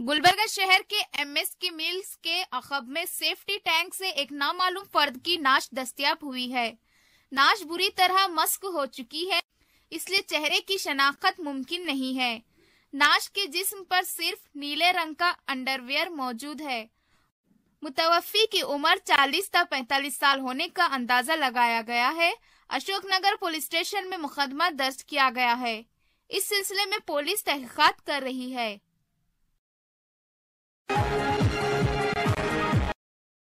गुलबर्गा शहर के एमएस के मिल्स के अखब में सेफ्टी टैंक से एक नामालूम फर्द की नाश दस्तियाब हुई है। नाश बुरी तरह मस्क हो चुकी है, इसलिए चेहरे की शनाख्त मुमकिन नहीं है। नाश के जिस्म पर सिर्फ़ नीले रंग का अंडरवेयर मौजूद है। मुतवफ़ी की उम्र 40 तक 45 साल होने का अंदाज़ा लगाया गया है। अशोकनगर पुलिस स्टेशन में मुकदमा दर्ज किया गया है। इस सिलसिले में पुलिस तहकीकात कर रही है।